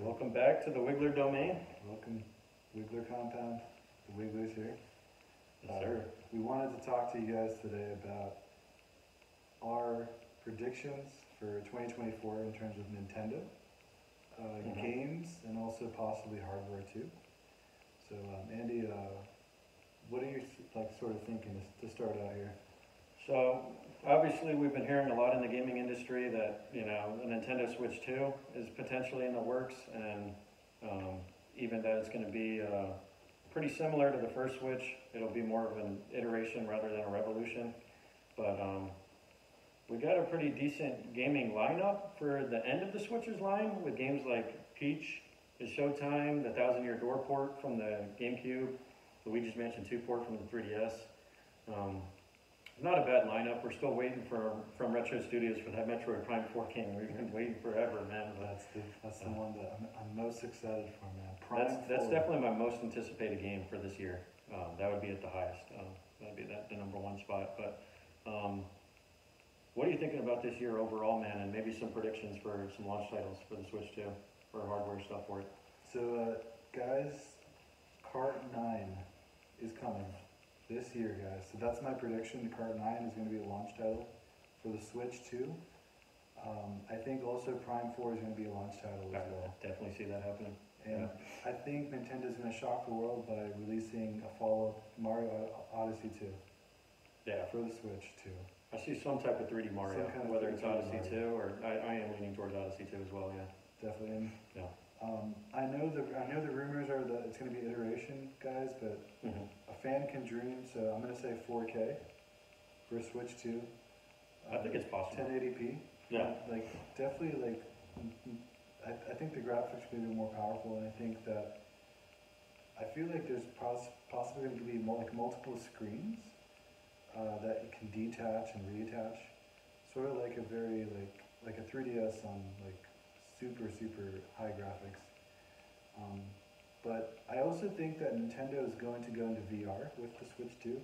Welcome back to the Wiggler domain. Welcome, Wiggler Compound, the Wigglers here. Yes, sir. We wanted to talk to you guys today about our predictions for 2024 in terms of Nintendo, uh, Mhm. games, and also possibly hardware too. So, um, Andy, uh, what are you like sort of thinking to start out here? So, obviously, we've been hearing a lot in the gaming industry that, you know, the Nintendo Switch 2 is potentially in the works, and um, even that it's going to be uh, pretty similar to the first Switch. It'll be more of an iteration rather than a revolution. But um, we got a pretty decent gaming lineup for the end of the Switch's line with games like Peach, the Showtime, the Thousand Year Door port from the GameCube, Luigi's Mansion 2 port from the 3DS. Um, not a bad lineup. We're still waiting for from Retro Studios for that Metroid Prime 4 game. We've been waiting forever, man. That's the, that's the one that I'm, I'm most excited for, man. Prime that's that's definitely my most anticipated game for this year. Um, that would be at the highest. Um, that'd be that the number one spot. But um, what are you thinking about this year overall, man? And maybe some predictions for some launch titles for the Switch too, for hardware stuff for it. So, uh, guys, Kart 9 is coming this year, guys. So that's my prediction. The Kart 9 is going to be a launch title for the Switch 2. Um, I think also Prime 4 is going to be a launch title I as well. definitely see that happening. And I think Nintendo's going to shock the world by releasing a follow-up Mario Odyssey 2 Yeah, for the Switch 2. I see some type of 3D Mario, Some kind of whether it's 3D Odyssey Mario. 2 or I, I am leaning towards Odyssey 2 as well. Yeah. Definitely. Yeah. Um, I know the I know the rumors are that it's going to be iteration, guys, but hmm a fan can dream. So I'm going to say 4K for Switch 2. I think it's possible. 1080p. Yeah. Like definitely like I, I think the graphics are going to be more powerful, and I think that I feel like there's poss- possibly going to be more, like multiple screens uh, that you can detach and reattach, sort of like a very like like a 3ds on like super super high graphics. Um, but I also think that Nintendo is going to go into VR with the Switch 2,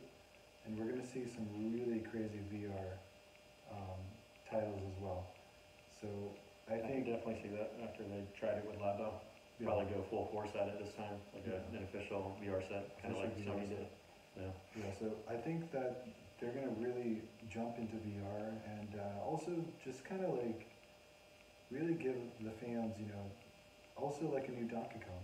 and we're going to see some really crazy VR um, titles as well. So I I can think definitely see that after they tried it with Labo. yeah, Probably go full force at it this time, like a, an official VR set, kind of like VR Sony set. did. Yeah. yeah. So I think that they're going to really jump into VR and uh, also just kind of like give the fans, you know, also like a new Donkey Kong.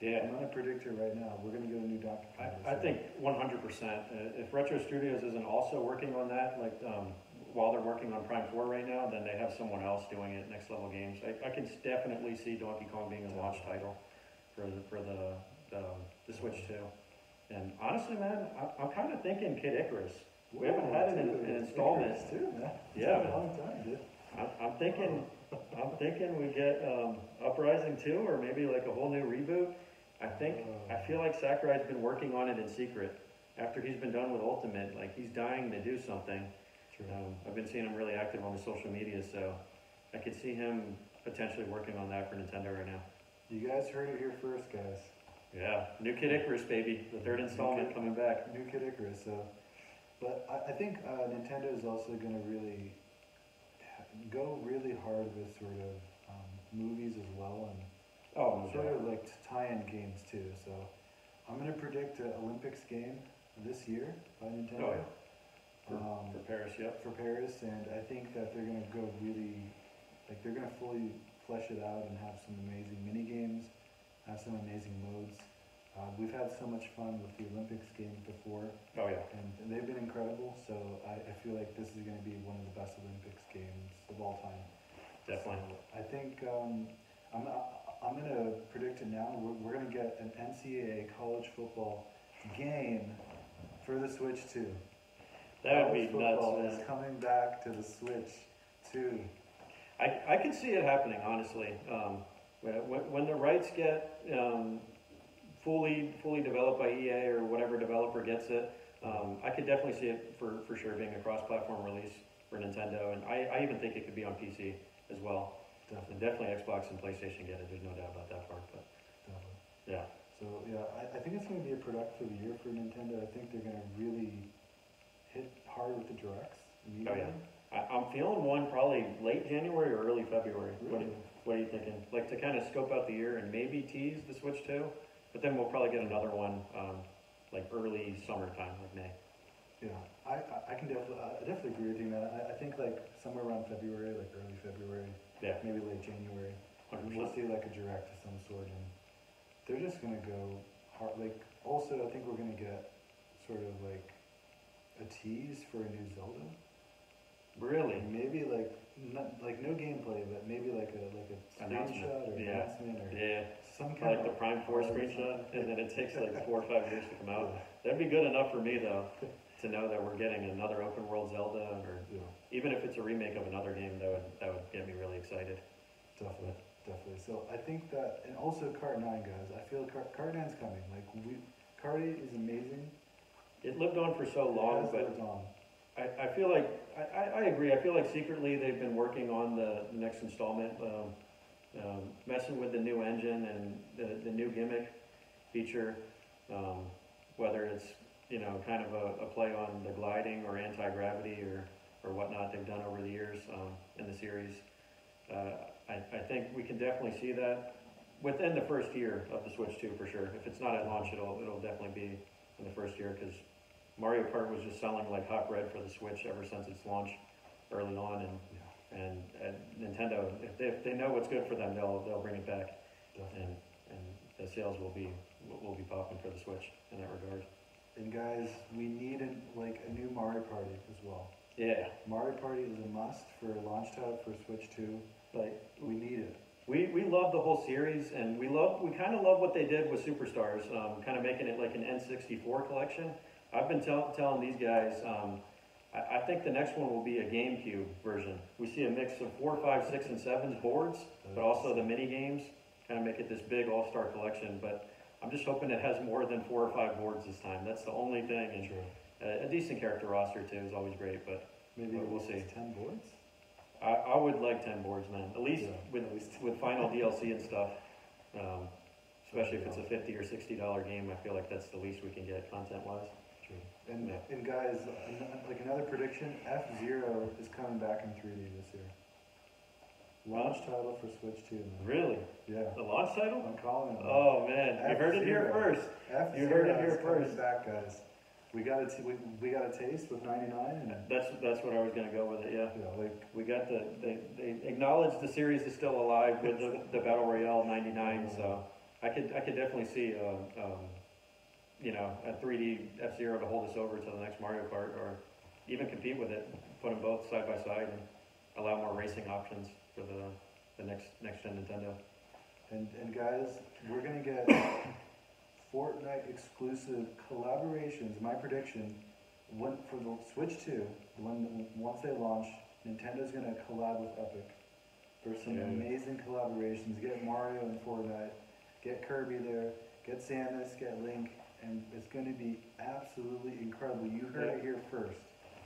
Yeah. I'm to predict it right now. We're going to get a new Donkey Kong. I, I think 100%. Uh, if Retro Studios isn't also working on that, like um, while they're working on Prime 4 right now, then they have someone else doing it, next level games. I, I can definitely see Donkey Kong being a launch title for the, for the, the, the Switch 2. And honestly, man, I, I'm kind of thinking Kid Icarus. We haven't had an, an installment. Too, man. It's Yeah, a long time, dude. I'm, I'm thinking, I'm thinking we get um, Uprising 2 or maybe like a whole new reboot. I think, I feel like Sakurai's been working on it in secret. After he's been done with Ultimate, like he's dying to do something. True. Um, I've been seeing him really active on the social media, so I could see him potentially working on that for Nintendo right now. You guys heard it here first, guys. Yeah, new Kid Icarus, baby, the third installment coming back. New Kid Icarus. So, but I, I think uh, Nintendo is also going to really go really hard with sort of um, movies as well, and Oh, sort doubt. of like tie-in games too. So, I'm going to predict an Olympics game this year by Nintendo. Oh, yeah. For, Um, for Paris, yep. for Paris, and I think that they're going to go really, like they're going to fully flesh it out and have some amazing mini games, have some amazing modes. Uh, we've had so much fun with the Olympics games before, Oh, yeah. and they've been incredible. So I, I feel like this is going to be one of the best Olympics games of all time. Definitely. So I think um, I'm I'm going to predict it now. We're, we're going to get an NCAA college football game for the Switch too. That would be College football nuts, is coming back to the Switch too. I, I could see it happening, honestly. Um, when, when the rights get um, fully fully developed by EA or whatever developer gets it, um, I could definitely see it for, for sure being a cross-platform release for Nintendo, and I, I even think it could be on PC as well. Definitely, And definitely Xbox and PlayStation get it. There's no doubt about that part. But definitely. yeah, So yeah, I, I think it's going to be a productive year for Nintendo. I think they're going to really hit hard with the directs. Oh, yeah. I, I'm feeling one probably late January or early February. What, are, what are you thinking? Like to kind of scope out the year and maybe tease the Switch 2, but then we'll probably get another one um, like early summertime, like May. Yeah, I, I- can definitely, I definitely agree with you, man. I, I think like somewhere around February, like early February, Yeah, maybe late January. 100%. We'll see like a direct of some sort, and they're just gonna go hard. Like, also, I think we're gonna get sort of like a tease for a new Zelda. Really? Maybe like not like no gameplay, but maybe like a like a screenshot or Yeah. announcement or Yeah, some kind like the. Prime 4 screenshot, and then it takes like four or five years to come out. That'd be good enough for me though, to know that we're getting another open world Zelda, or Yeah, even if it's a remake of another game, that would that would get me really excited. definitely, definitely. So I think that, and also Kart Nine, guys. I feel Card, Kart Nine's coming. Like we, Kart Eight is amazing. It lived on for so long, but lived on. I, I feel like, I, I, I agree, I feel like secretly they've been working on the, the next installment, um, um, messing with the new engine and the, the new gimmick feature, um, whether it's, you know, kind of a, a play on the gliding or anti-gravity or, or whatnot they've done over the years, um, in the series. Uh, I, I think we can definitely see that within the first year of the Switch 2 for sure. If it's not at launch, it'll, it'll definitely be in the first year, cause Mario Kart was just selling like hot bread for the Switch ever since its launch early on, and and, and Nintendo, if they, if they know what's good for them, they'll they'll bring it back, definitely. and and the sales will be will be popping for the Switch in that regard. And guys, we need a, like a new Mario Party as well. Yeah, Mario Party is a must for a launch title for Switch 2. like We need it. we we love the whole series, and we love we kind of love what they did with Superstars, um, kind of making it like an N64 collection. I've been tell, telling these guys. Um, I, I think the next one will be a GameCube version. We see a mix of four, five, six, and sevens boards, but also the mini games, kind of make it this big all-star collection. But I'm just hoping it has more than four or five boards this time. That's the only thing. And Sure. a, a decent character roster too is always great. But Maybe Well, see. 10 boards? I, I would like ten boards, man. At least Yeah, with at least. with final DLC and stuff. Um, especially if it's a fifty or sixty dollar game, I feel like that's the least we can get content wise. Yeah. and guys, like another prediction, F Zero is coming back in 3D this year. Launch title for Switch 2. Man. Really? Yeah. The launch title? I'm calling it. Oh man, you heard it here F-Zero. first. You heard it Zero here is first. back, guys. We got a t- we, we got a taste with 99, and That's that's what I was gonna go with it. Yeah, yeah, like we got the they they acknowledged the series is still alive with the, the battle royale '99. So I could I could definitely see um, um, you know a 3D F Zero to hold us over to the next Mario Kart or even compete with it, put them both side by side and allow more racing options for the the next next gen Nintendo. And, and guys, we're gonna get Fortnite exclusive collaborations. My prediction, when, for the Switch 2, when, once they launch, Nintendo's gonna collab with Epic for some Yeah. amazing collaborations. Get Mario and Fortnite, get Kirby there, get Samus, get Link, and it's gonna be absolutely incredible. You heard it here first.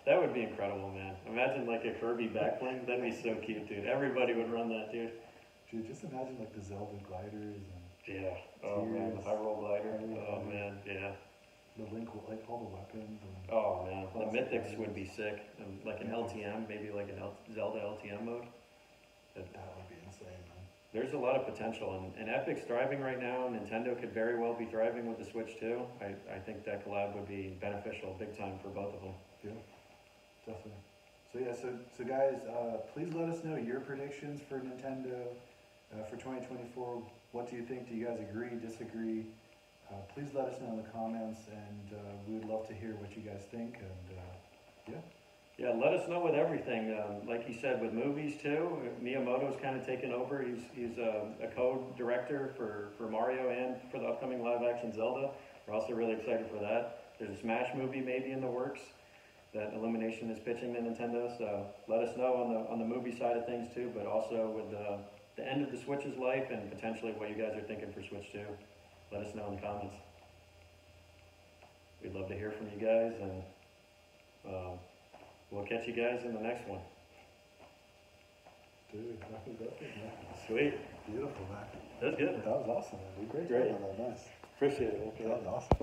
That would be incredible, man. Imagine like a Kirby backbling. That'd be so cute, dude. Everybody would run that, dude. Dude, just imagine like the Zelda gliders and Yeah. Oh man, the roll glider. Oh, Hyrule Oh man, yeah. the Link, like all the weapons and. Oh man, the mythics would be sick. And like an LTM, maybe like an L- Zelda LTM mode. That would be insane, man. There's a lot of potential, and, and Epic's thriving right now. Nintendo could very well be thriving with the Switch too. I, I think that collab would be beneficial, big time for both of them. Yeah, definitely. So yeah, so so guys, uh, please let us know your predictions for Nintendo uh, for 2024. What do you think? Do you guys agree? Disagree? Uh, please let us know in the comments, and uh, we would love to hear what you guys think. And uh, Yeah, let us know with everything. Um, like you said, with movies too. Miyamoto's kind of taken over. He's he's a, a co-director for, for Mario and for the upcoming live-action Zelda. We're also really excited for that. There's a Smash movie maybe in the works that Illumination is pitching to Nintendo. So let us know on the on the movie side of things too, but also with the the end of the Switch's life and potentially what you guys are thinking for Switch 2. Let us know in the comments. We'd love to hear from you guys and. Um, We'll catch you guys in the next one. dude, that was. Sweet. Beautiful, man. That's good. That was awesome, man. Dude, great Great. job on that. Nice. Appreciate it. That was awesome.